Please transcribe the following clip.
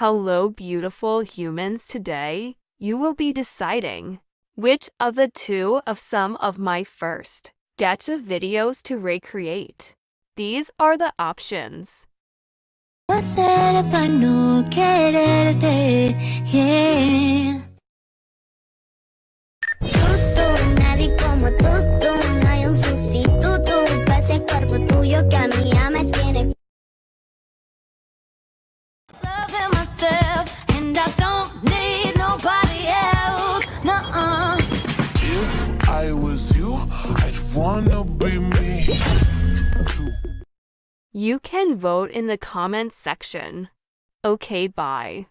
Hello, beautiful humans. Today, you will be deciding which of the two of some of my first gacha videos to recreate. These are the options. I was you, I'd wanna be me. too. You can vote in the comments section. Okay, bye.